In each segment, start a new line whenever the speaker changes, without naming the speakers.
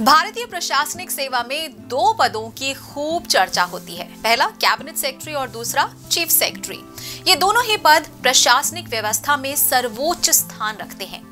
भारतीय प्रशासनिक सेवा में दो पदों की खूब चर्चा होती है। पहला, कैबिनेट सेक्रेटरी और दूसरा, चीफ सेक्रेटरी। ये दोनों ही पद प्रशासनिक व्यवस्था में सर्वोच्च स्थान रखते हैं।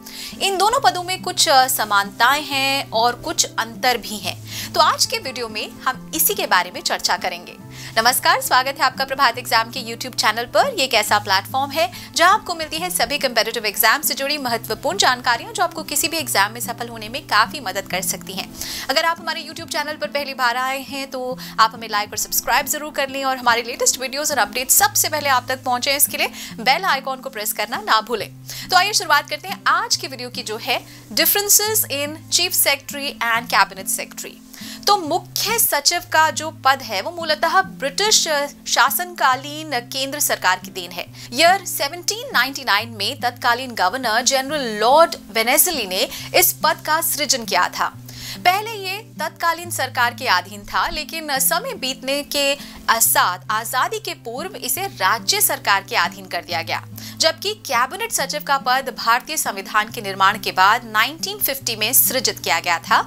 इन दोनों पदों में कुछ समानताएँ हैं और कुछ अंतर भी हैं। तो आज के वीडियो में हम इसी के बारे में चर्चा करेंगे। नमस्कार, स्वागत है आपका प्रभात एग्ज़ाम के यूट्यूब चैनल पर। ये एक ऐसा प्लेटफॉर्म है जहाँ आपको मिलती है सभी कंपेरेटिव एग्ज़ाम से जुड़ी महत्वपूर्ण जानकारियाँ जो आपको किसी भी एग्ज़ाम में सफल होने में काफ़ी मदद कर सकती हैं। अगर आप हमारे यूट्यूब चैनल पर पहली बार आए हैं तो आप हमें लाइक और सब्सक्राइब ज़रूर कर लें और हमारे लेटेस्ट वीडियोज़ और अपडेट सबसे पहले आप तक पहुँचे इसके लिए बेल आइकॉन को प्रेस करना ना भूलें। तो आइए शुरुआत करते हैं आज की वीडियो की, जो है differences in chief secretary and cabinet secretary तो मुख्य सचिव का जो पद है, वो मूलतः ब्रिटिश शासनकालीन केंद्र सरकार की देन है। ईयर 1799 में तत्कालीन गवर्नर जनरल लॉर्ड वेनेसली ने इस पद का सृजन किया था। पहले ये तत्कालीन सरकार के अधीन था, लेकिन समय बीतने के साथ आज़ादी के पूर्व इसे राज्य सरकार के अधीन कर दिया गया। जबकि कैबिनेट सचिव का पद भारतीय संविधान के निर्माण के बाद 1950 में सृजित किया गया था।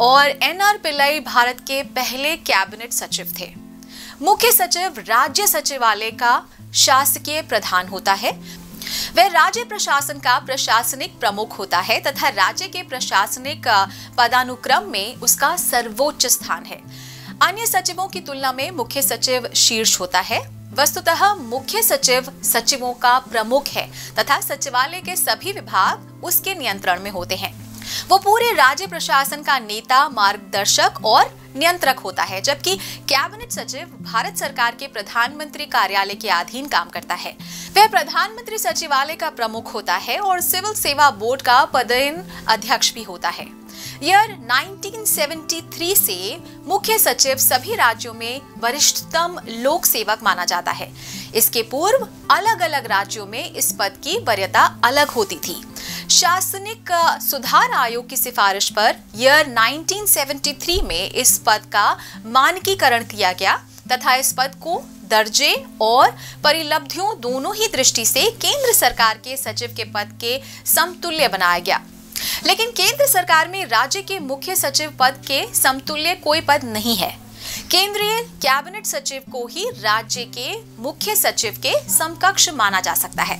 और एन आर पिल्लई भारत के पहले कैबिनेट सचिव थे। मुख्य सचिव, राज्य सचिवालय का शासकीय प्रधान होता है। वह राज्य प्रशासन का प्रशासनिक प्रमुख होता है तथा राज्य के प्रशासनिक पदानुक्रम में उसका सर्वोच्च स्थान है। अन्य सचिवों की तुलना में मुख्य सचिव शीर्ष होता है। वस्तुतः मुख्य सचिव सचिवों का प्रमुख है तथा सचिवालय के सभी विभाग उसके नियंत्रण में होते हैं। वो पूरे राज्य प्रशासन का नेता, मार्गदर्शक और नियंत्रक होता है, जबकि कैबिनेट सचिव भारत सरकार के प्रधानमंत्री कार्यालय के अधीन काम करता है। वह प्रधानमंत्री सचिवालय का प्रमुख होता है और सिविल सेवा बोर्ड का पदेन अध्यक्ष भी होता है। ईयर 1973 से मुख्य सचिव सभी राज्यों में वरिष्ठतम लोक सेवक माना जाता है। इसके पूर्व अलग अलग राज्यों में इस पद की वरीयता अलग होती थी। शासनिक सुधार आयोग की सिफारिश पर ईयर 1973 में इस पद का मानकीकरण किया गया तथा इस पद को दर्जे और परिलब्धियों दोनों ही दृष्टि से केंद्र सरकार के सचिव के पद के समतुल्य बनाया गया। लेकिन केंद्र सरकार में राज्य के मुख्य सचिव पद के समतुल्य कोई पद नहीं है। केंद्रीय कैबिनेट सचिव को ही राज्य के मुख्य सचिव के समकक्ष माना जा सकता है।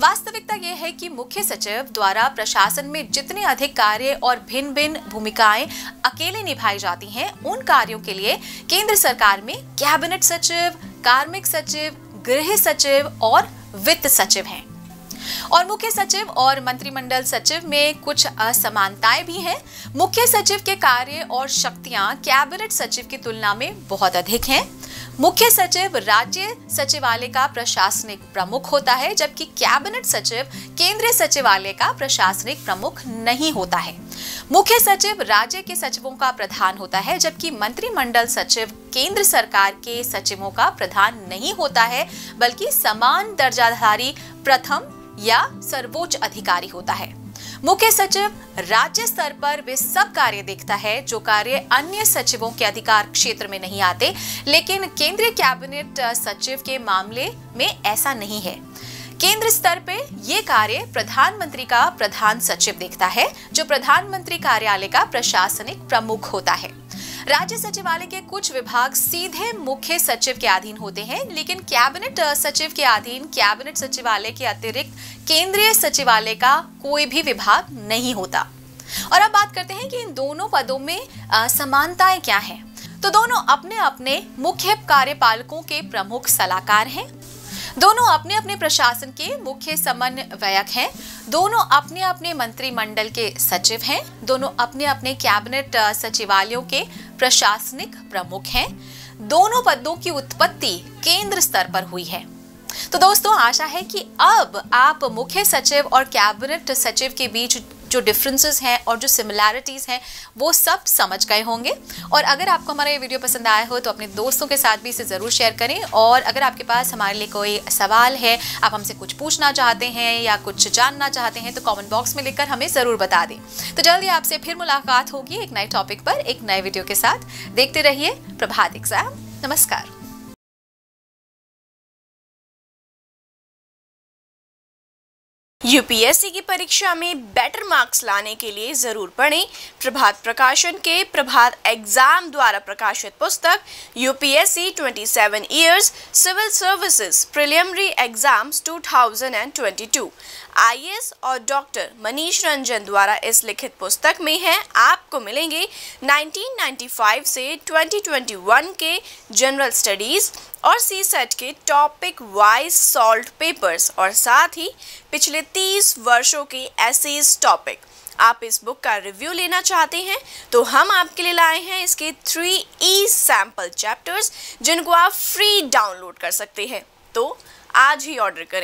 वास्तविकता यह है कि मुख्य सचिव द्वारा प्रशासन में जितने अधिक कार्य और भिन्न भिन्न भूमिकाएँ अकेले निभाई जाती हैं, उन कार्यों के लिए केंद्र सरकार में कैबिनेट सचिव, कार्मिक सचिव, गृह सचिव और वित्त सचिव हैं। और मुख्य सचिव और मंत्रिमंडल सचिव में कुछ असमानताएँ भी हैं। मुख्य सचिव के कार्य और शक्तियाँ कैबिनेट सचिव की तुलना में बहुत अधिक हैं। मुख्य सचिव राज्य सचिवालय का प्रशासनिक प्रमुख होता है, जबकि कैबिनेट सचिव केंद्रीय सचिवालय का प्रशासनिक प्रमुख नहीं होता है। मुख्य सचिव राज्य के सचिवों का प्रधान होता है, जबकि मंत्रिमंडल सचिव केंद्र सरकार के सचिवों का प्रधान नहीं होता है, बल्कि समान दर्जाधारी प्रथम या सर्वोच्च अधिकारी होता है। मुख्य सचिव, राज्य स्तर पर वे सब कार्य देखता है, जो कार्य अन्य सचिवों के अधिकार क्षेत्र में नहीं आते, लेकिन केंद्रीय कैबिनेट सचिव के मामले में ऐसा नहीं है। केंद्र स्तर पे ये कार्य प्रधानमंत्री का प्रधान सचिव देखता है, जो प्रधानमंत्री कार्यालय का प्रशासनिक प्रमुख होता है। राज्य सचिवालय के कुछ विभाग सीधे मुख्य सचिव के अधीन होते हैं, लेकिन कैबिनेट सचिव के अधीन, कैबिनेट सचिवालय के अतिरिक्त केंद्रीय सचिवालय का कोई भी विभाग नहीं होता। और अब बात करते हैं कि इन दोनों पदों में समानताएँ क्या हैं। तो दोनों अपने अपने मुख्य कार्यपालकों के प्रमुख सलाहकार हैं। दोनों अपने अपने प्रशासन के मुख्य समन्वयक हैं। दोनों अपने अपने मंत्रिमंडल के सचिव हैं। दोनों अपने अपने कैबिनेट सचिवालयों के प्रशासनिक प्रमुख हैं। दोनों पदों की उत्पत्ति केंद्र स्तर पर हुई है। तो दोस्तों, आशा है कि अब आप मुख्य सचिव और कैबिनेट सचिव के बीच जो डिफरेंसेस हैं और जो सिमिलैरिटीज़ हैं, वो सब समझ गए होंगे। और अगर आपको हमारा ये वीडियो पसंद आया हो तो अपने दोस्तों के साथ भी इसे ज़रूर शेयर करें। और अगर आपके पास हमारे लिए कोई सवाल है, आप हमसे कुछ पूछना चाहते हैं या कुछ जानना चाहते हैं तो कॉमेंट बॉक्स में लिखकर हमें ज़रूर बता दें। तो जल्दी आपसे फिर मुलाकात होगी एक नए टॉपिक पर, एक नए वीडियो के साथ। देखते रहिए प्रभात एग्ज़ाम नमस्कार।
यूपीएससी की परीक्षा में बेटर मार्क्स लाने के लिए ज़रूर पढ़ें। प्रभात प्रकाशन के प्रभात एग्ज़ाम द्वारा प्रकाशित पुस्तक UPSC 27 years civil services preliminary exams 2022 IAS और डॉक्टर मनीष रंजन द्वारा इस लिखित पुस्तक में है। आपको मिलेंगे 1995 से 2021 के जनरल स्टडीज़ और सी सेट के टॉपिक वाइज सॉल्ट पेपर्स और साथ ही पिछले 30 वर्षों के एसेज टॉपिक। आप इस बुक का रिव्यू लेना चाहते हैं तो हम आपके लिए लाए हैं इसके थ्री ई सैंपल चैप्टर्स जिनको आप फ्री डाउनलोड कर सकते हैं। तो आज ही ऑर्डर करें।